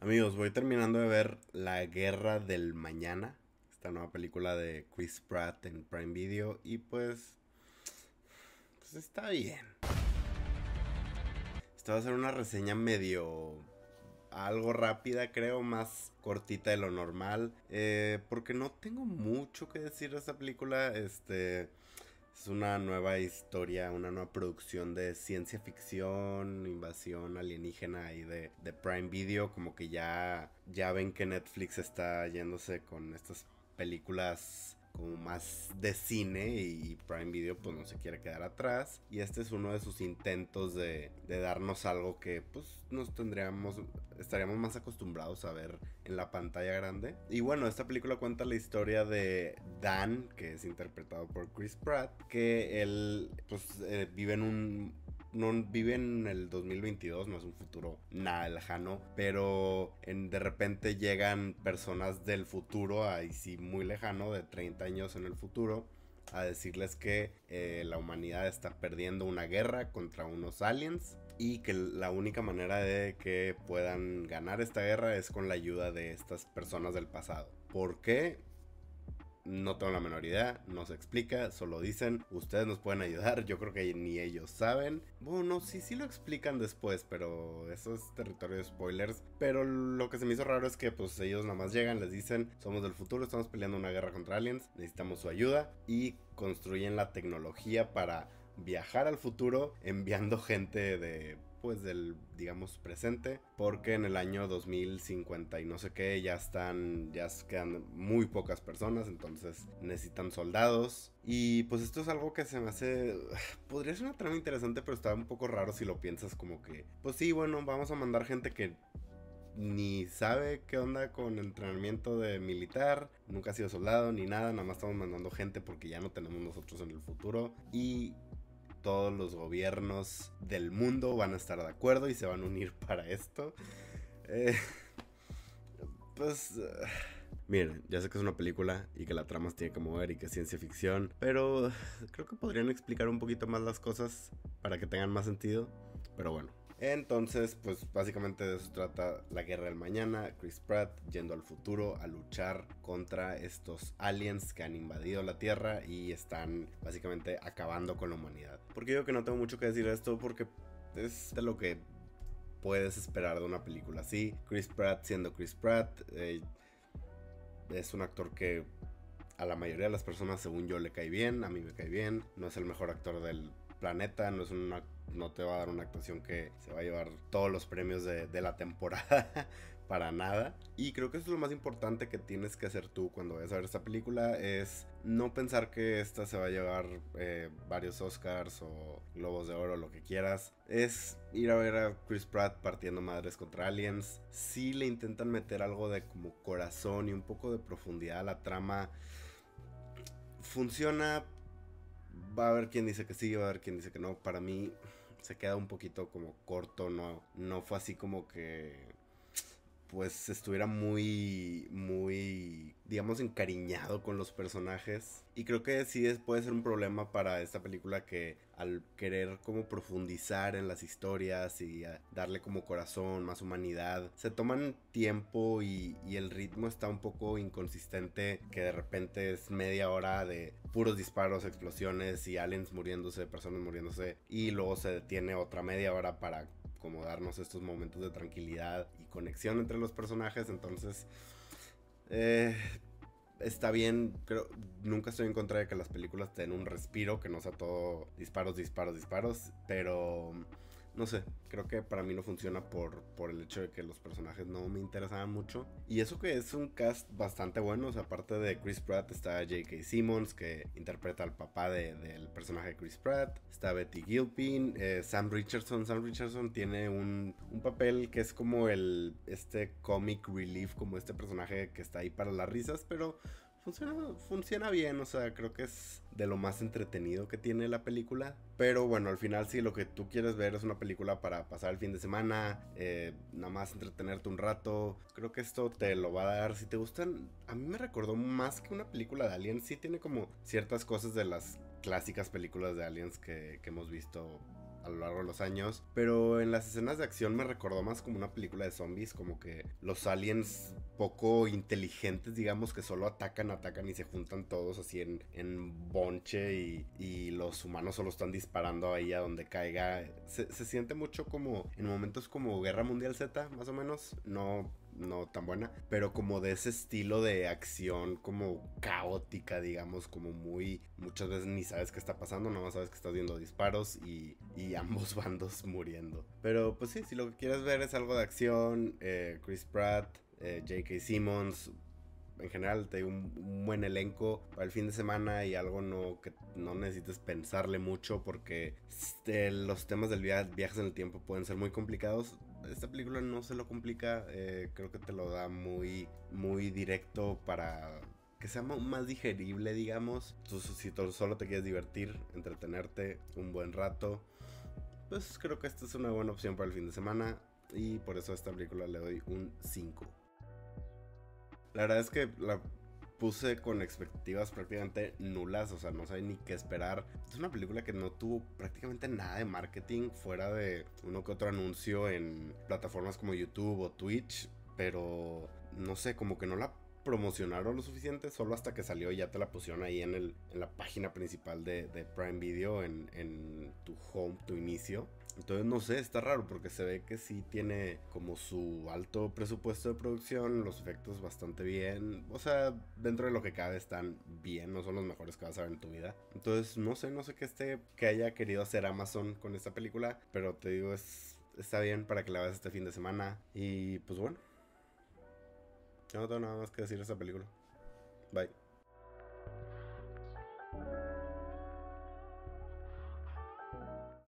Amigos, voy terminando de ver La Guerra del Mañana, esta nueva película de Chris Pratt en Prime Video y pues pues está bien. Esta va a ser una reseña medio algo rápida, creo, más cortita de lo normal, eh, porque no tengo mucho que decir de esta película, este es una nueva historia, una nueva producción de ciencia ficción, invasión alienígena y de, de Prime Video. Como que ya, ya ven que Netflix está yéndose con estas películas como más de cine y Prime Video pues no se quiere quedar atrás. Y este es uno de sus intentos de, de, darnos algo que pues nos tendríamos estaríamos más acostumbrados a ver en la pantalla grande. Y bueno esta película cuenta la historia de Dan que es interpretado por Chris Pratt que él pues eh, vive en un no vive en el 2022, no es un futuro nada lejano, pero en, de repente llegan personas del futuro, ahí sí muy lejano, de 30 años en el futuro, a decirles que eh, la humanidad está perdiendo una guerra contra unos aliens y que la única manera de que puedan ganar esta guerra es con la ayuda de estas personas del pasado. ¿Por qué? No tengo la menor idea, no se explica, solo dicen, ustedes nos pueden ayudar, yo creo que ni ellos saben. Bueno, sí, sí lo explican después, pero eso es territorio de spoilers. Pero lo que se me hizo raro es que pues ellos nada más llegan, les dicen, somos del futuro, estamos peleando una guerra contra aliens, necesitamos su ayuda y construyen la tecnología para viajar al futuro enviando gente de pues del digamos presente porque en el año 2050 y no sé qué ya están ya quedan muy pocas personas entonces necesitan soldados. Y pues esto es algo que se me hace podría ser una trama interesante pero está un poco raro si lo piensas como que pues sí bueno vamos a mandar gente que ni sabe qué onda con entrenamiento de militar, nunca ha sido soldado ni nada, nada más estamos mandando gente porque ya no tenemos nosotros en el futuro. Y todos los gobiernos del mundo van a estar de acuerdo y se van a unir para esto. Eh, pues... Uh, miren, ya sé que es una película y que la trama se tiene que mover y que es ciencia ficción, pero creo que podrían explicar un poquito más las cosas para que tengan más sentido. Pero bueno, entonces, pues básicamente de eso trata la guerra del mañana. Chris Pratt yendo al futuro a luchar contra estos aliens que han invadido la Tierra y están básicamente acabando con la humanidad. Porque yo que no tengo mucho que decir de esto porque es de lo que puedes esperar de una película así. Chris Pratt siendo Chris Pratt eh, es un actor que a la mayoría de las personas según yo le cae bien, a mí me cae bien. No es el mejor actor del planeta, no es un no te va a dar una actuación que se va a llevar todos los premios de, la temporada para nada. Y creo que eso es lo más importante que tienes que hacer tú cuando vayas a ver esta película, es no pensar que esta se va a llevar eh, varios Oscars o Globos de Oro, lo que quieras. Es ir a ver a Chris Pratt partiendo madres contra aliens. Si le intentan meter algo de como corazón y un poco de profundidad a la trama. Funciona, va a haber quien dice que sí, va a haber quien dice que no. Para mí se queda un poquito como corto, no, no fue así como que pues estuviera muy, muy, digamos, encariñado con los personajes. Y creo que sí es, puede ser un problema para esta película que al querer como profundizar en las historias y darle como corazón, más humanidad, se toman tiempo y, y el ritmo está un poco inconsistente, que de repente es media hora de puros disparos, explosiones y aliens muriéndose, personas muriéndose, y luego se detiene otra media hora para como darnos estos momentos de tranquilidad y conexión entre los personajes. Entonces, eh, está bien, creo, nunca estoy en contra de que las películas den un respiro, que no sea todo disparos, disparos, disparos, pero no sé, creo que para mí no funciona por, por el hecho de que los personajes no me interesaban mucho. Y eso que es un cast bastante bueno, o sea, aparte de Chris Pratt está J.K. Simmons, que interpreta al papá del personaje de Chris Pratt, está Betty Gilpin, eh, Sam Richardson. Sam Richardson tiene un, un papel que es como el, este comic relief, como este personaje que está ahí para las risas, pero funciona, funciona bien, o sea, creo que es de lo más entretenido que tiene la película. Pero bueno, al final si lo que tú quieres ver es una película para pasar el fin de semana, eh, nada más entretenerte un rato, creo que esto te lo va a dar. Si te gustan, a mí me recordó más que una película de Aliens, sí tiene como ciertas cosas de las clásicas películas de Aliens que, que hemos visto a lo largo de los años. Pero en las escenas de acción me recordó más como una película de zombies, como que los aliens poco inteligentes, digamos, que solo atacan, atacan y se juntan todos así en, en bonche y, y los humanos solo están disparando ahí a donde caiga. Se, se siente mucho como en momentos como Guerra Mundial Z, más o menos. No no tan buena, pero como de ese estilo de acción como caótica, digamos, como muy, muchas veces ni sabes qué está pasando, no sabes que estás viendo disparos y, y ambos bandos muriendo. Pero pues sí, si lo que quieres ver es algo de acción, eh, Chris Pratt, eh, J.K. Simmons, en general te un, un, buen elenco para el fin de semana y algo no que no necesites pensarle mucho porque este, los temas del via viajes en el tiempo pueden ser muy complicados esta película no se lo complica, eh, creo que te lo da muy, muy directo para que sea más digerible, digamos. Entonces, si solo te quieres divertir, entretenerte un buen rato, pues creo que esta es una buena opción para el fin de semana y por eso a esta película le doy un 5. La verdad es que la puse con expectativas prácticamente nulas, o sea, no sabía ni qué esperar. Es una película que no tuvo prácticamente nada de marketing fuera de uno que otro anuncio en plataformas como YouTube o Twitch, pero no sé, como que no la promocionaron lo suficiente, solo hasta que salió ya te la pusieron ahí en, el, en la página principal de, de Prime Video, en, en, tu home, tu inicio. Entonces no sé, está raro porque se ve que sí tiene como su alto presupuesto de producción, los efectos bastante bien, o sea, dentro de lo que cabe están bien, no son los mejores que vas a ver en tu vida. Entonces no sé, no sé qué esté, que haya querido hacer Amazon con esta película, pero te digo, es, está bien para que la veas este fin de semana y pues bueno. Yo no tengo nada más que decir de esta película. Bye.